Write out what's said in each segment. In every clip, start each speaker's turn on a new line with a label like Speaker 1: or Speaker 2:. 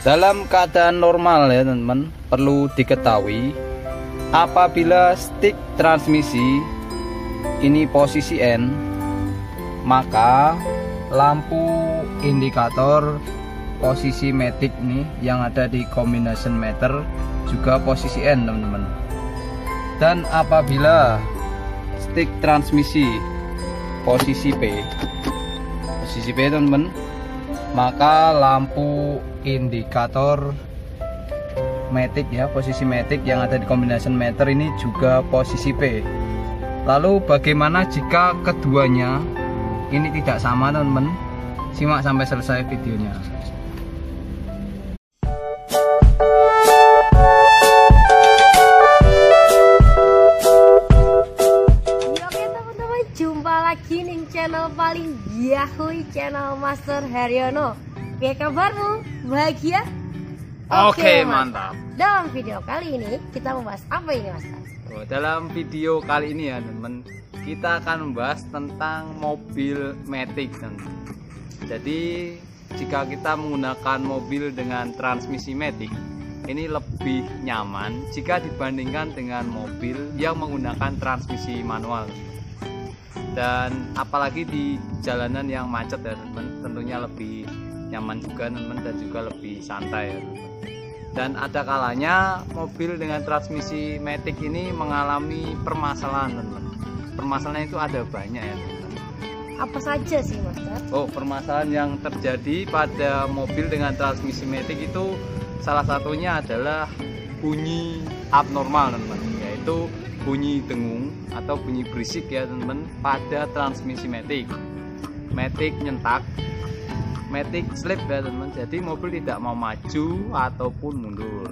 Speaker 1: Dalam keadaan normal ya teman-teman, perlu diketahui apabila stick transmisi ini posisi N, maka lampu indikator posisi matic nih yang ada di combination meter juga posisi N teman-teman. Dan apabila stick transmisi posisi P, posisi P teman-teman, maka lampu indikator matic ya posisi matic yang ada di combination meter ini juga posisi P. Lalu bagaimana jika keduanya ini tidak sama teman-teman? Simak sampai selesai videonya.
Speaker 2: Ya, lagi channel paling yahui channel Master Haryono. Oke kabarmu? Bahagia?
Speaker 1: Oke,
Speaker 2: Mas.
Speaker 1: mantap.
Speaker 2: Dalam video kali ini kita membahas apa ini Mas?
Speaker 1: Oh, dalam video kali ini ya teman kita akan membahas tentang mobil matic teman jadi jika kita menggunakan mobil dengan transmisi matic ini lebih nyaman jika dibandingkan dengan mobil yang menggunakan transmisi manual dan apalagi di jalanan yang macet ya teman tentunya lebih nyaman juga teman dan juga lebih santai ya teman. Dan ada kalanya mobil dengan transmisi matic ini mengalami permasalahan teman. Permasalahan itu ada banyak ya teman.
Speaker 2: Apa saja sih Master?
Speaker 1: oh permasalahan yang terjadi pada mobil dengan transmisi matic itu salah satunya adalah bunyi abnormal teman yaitu bunyi dengung atau bunyi berisik ya teman pada transmisi matic. Matic nyentak matic slip ya teman. Jadi mobil tidak mau maju ataupun mundur.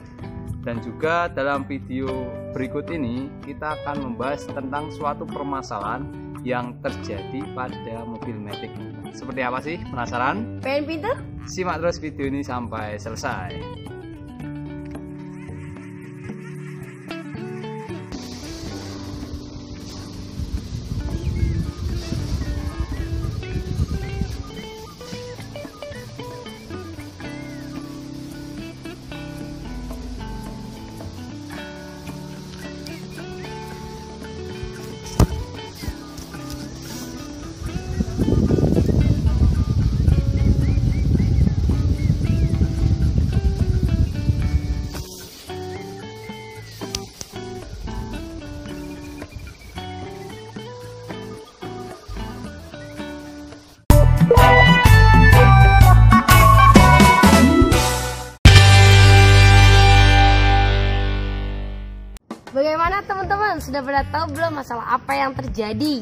Speaker 1: Dan juga dalam video berikut ini kita akan membahas tentang suatu permasalahan yang terjadi pada mobil matic seperti apa sih? Penasaran?
Speaker 2: Pengen pinter?
Speaker 1: simak terus video ini sampai selesai
Speaker 2: teman-teman? Sudah pada tahu belum masalah apa yang terjadi?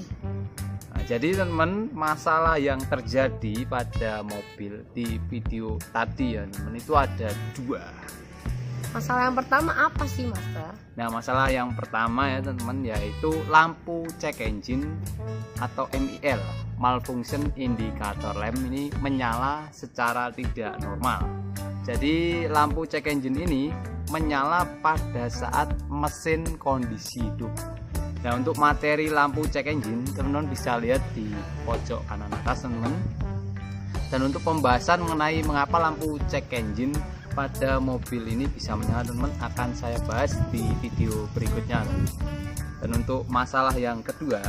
Speaker 1: Nah, jadi teman masalah yang terjadi pada mobil di video tadi ya teman itu ada dua
Speaker 2: Masalah yang pertama apa sih Master?
Speaker 1: Nah masalah yang pertama ya teman yaitu lampu check engine atau MIL malfunction indicator lamp ini menyala secara tidak normal. Jadi lampu check engine ini menyala pada saat mesin kondisi hidup. Nah untuk materi lampu check engine teman-teman bisa lihat di pojok kanan atas teman-teman. Dan untuk pembahasan mengenai mengapa lampu check engine pada mobil ini bisa menyala teman akan saya bahas di video berikutnya dan untuk masalah yang kedua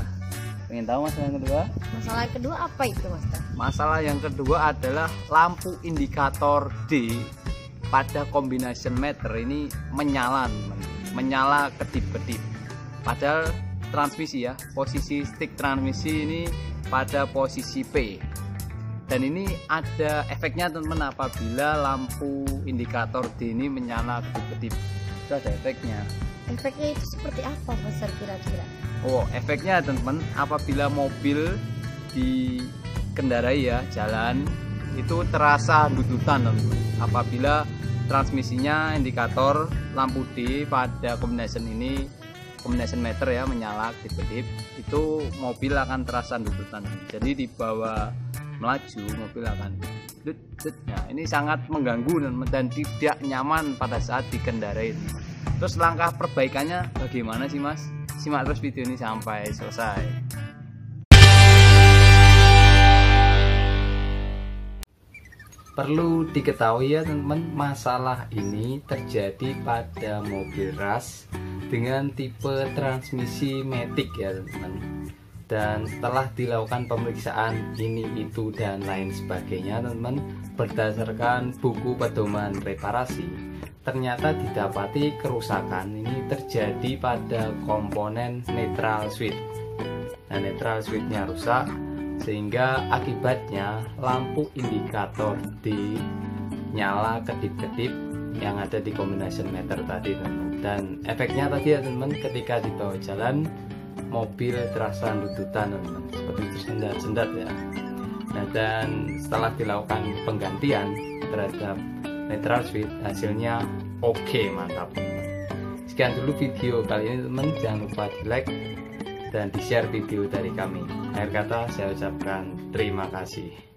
Speaker 1: pengen tahu masalah yang kedua?
Speaker 2: Masalah yang kedua apa itu Master?
Speaker 1: masalah yang kedua adalah lampu indikator D pada combination meter ini menyala teman. menyala kedip-kedip. Padahal transmisi ya posisi stick transmisi ini pada posisi P. Dan ini ada efeknya teman-teman apabila lampu indikator D ini menyala kedip-kedip. Itu ada efeknya
Speaker 2: Efeknya itu seperti apa Master kira-kira?
Speaker 1: oh efeknya teman-teman apabila mobil dikendarai ya jalan itu terasa dudutan teman-teman apabila transmisinya indikator lampu D pada combination ini combination meter ya menyala kedip-kedip itu mobil akan terasa dudutan jadi di bawah melaju mobil akan dut. Nah, ini sangat mengganggu dan, dan tidak nyaman pada saat dikendarai terus langkah perbaikannya bagaimana sih mas? Simak terus video ini sampai selesai. Perlu diketahui ya teman-teman masalah ini terjadi pada mobil ras dengan tipe transmisi matic ya teman-teman. Dan setelah dilakukan pemeriksaan ini itu dan lain sebagainya teman-teman berdasarkan buku pedoman reparasi ternyata didapati kerusakan. Ini terjadi pada komponen netral switch. Nah netral switchnya rusak sehingga akibatnya lampu indikator di nyala kedip-kedip yang ada di combination meter tadi teman dan efeknya tadi ya teman ketika di bawah jalan mobil terasa lututan teman seperti itu sendat-sendat ya. Nah dan setelah dilakukan penggantian terhadap netral switch hasilnya oke okay, mantap sekian dulu video kali ini teman jangan lupa di like dan di share video dari kami. Akhir kata saya ucapkan terima kasih.